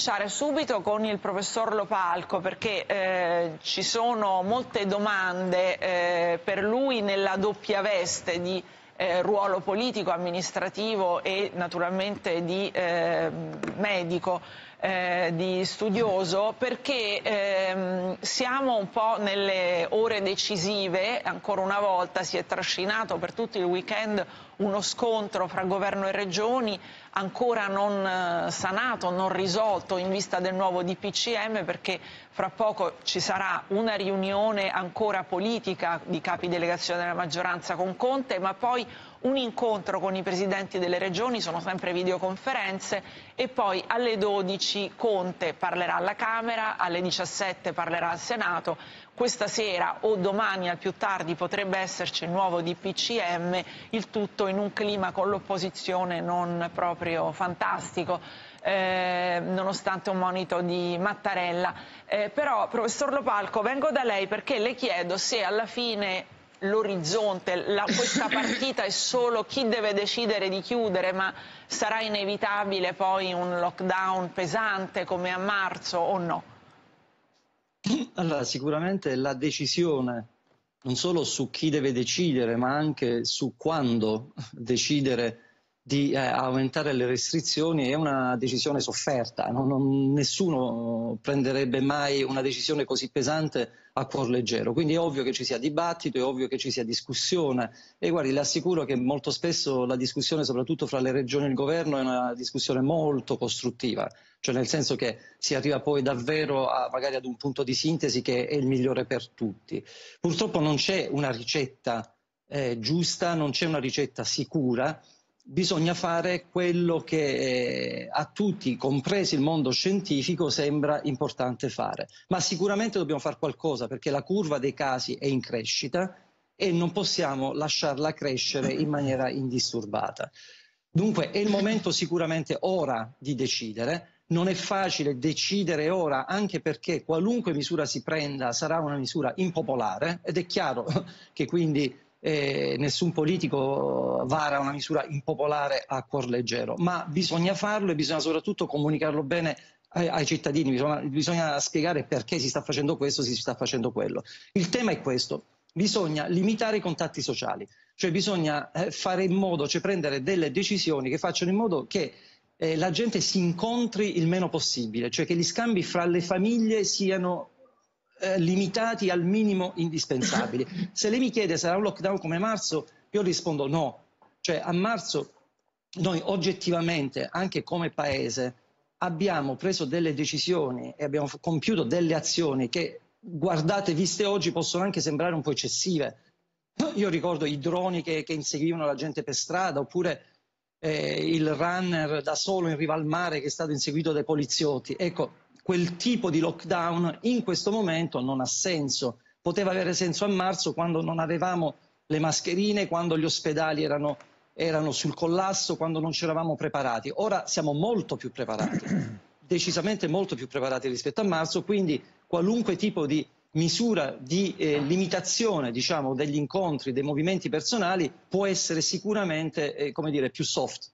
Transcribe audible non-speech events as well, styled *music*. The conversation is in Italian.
cominciare subito con il professor Lopalco perché eh, ci sono molte domande eh, per lui nella doppia veste di eh, ruolo politico, amministrativo e naturalmente di eh, medico eh, di studioso perché ehm, siamo un po' nelle ore decisive, ancora una volta si è trascinato per tutto il weekend uno scontro fra governo e regioni ancora non eh, sanato, non risolto in vista del nuovo DPCM perché fra poco ci sarà una riunione ancora politica di capi delegazione della maggioranza con Conte ma poi un incontro con i presidenti delle regioni, sono sempre videoconferenze e poi alle 12 Conte parlerà alla Camera, alle 17 parlerà al Senato, questa sera o domani al più tardi potrebbe esserci il nuovo DPCM, il tutto in un clima con l'opposizione non proprio fantastico. Eh, nonostante un monito di Mattarella. Eh, però, professor Lopalco, vengo da lei perché le chiedo se alla fine l'orizzonte, questa partita è solo chi deve decidere di chiudere, ma sarà inevitabile poi un lockdown pesante come a marzo o no? Allora, sicuramente la decisione non solo su chi deve decidere, ma anche su quando decidere di eh, aumentare le restrizioni è una decisione sofferta, non, non, nessuno prenderebbe mai una decisione così pesante a cuor leggero, quindi è ovvio che ci sia dibattito, è ovvio che ci sia discussione. E guardi, le assicuro che molto spesso la discussione soprattutto fra le regioni e il governo è una discussione molto costruttiva, cioè nel senso che si arriva poi davvero a, magari ad un punto di sintesi che è il migliore per tutti. Purtroppo non c'è una ricetta eh, giusta, non c'è una ricetta sicura, bisogna fare quello che eh, a tutti, compresi il mondo scientifico, sembra importante fare. Ma sicuramente dobbiamo fare qualcosa perché la curva dei casi è in crescita e non possiamo lasciarla crescere in maniera indisturbata. Dunque è il momento sicuramente ora di decidere. Non è facile decidere ora, anche perché qualunque misura si prenda sarà una misura impopolare ed è chiaro *laughs* che quindi eh, nessun politico vara una misura impopolare a cuor leggero, ma bisogna farlo e bisogna soprattutto comunicarlo bene ai, ai cittadini, bisogna, bisogna spiegare perché si sta facendo questo, si sta facendo quello. Il tema è questo, bisogna limitare i contatti sociali, cioè bisogna eh, fare in modo, cioè prendere delle decisioni che facciano in modo che eh, la gente si incontri il meno possibile, cioè che gli scambi fra le famiglie siano eh, limitati al minimo indispensabile. Se lei mi chiede sarà un lockdown come marzo, io rispondo no. Cioè a marzo noi oggettivamente, anche come Paese, abbiamo preso delle decisioni e abbiamo compiuto delle azioni che, guardate, viste oggi, possono anche sembrare un po' eccessive. Io ricordo i droni che, che inseguivano la gente per strada, oppure eh, il runner da solo in riva al mare che è stato inseguito dai poliziotti. Ecco, quel tipo di lockdown in questo momento non ha senso. Poteva avere senso a marzo quando non avevamo le mascherine, quando gli ospedali erano, erano sul collasso, quando non ci eravamo preparati. Ora siamo molto più preparati, *clears throat* decisamente molto più preparati rispetto a marzo, quindi qualunque tipo di misura di eh, limitazione diciamo, degli incontri, dei movimenti personali può essere sicuramente eh, dire, più soft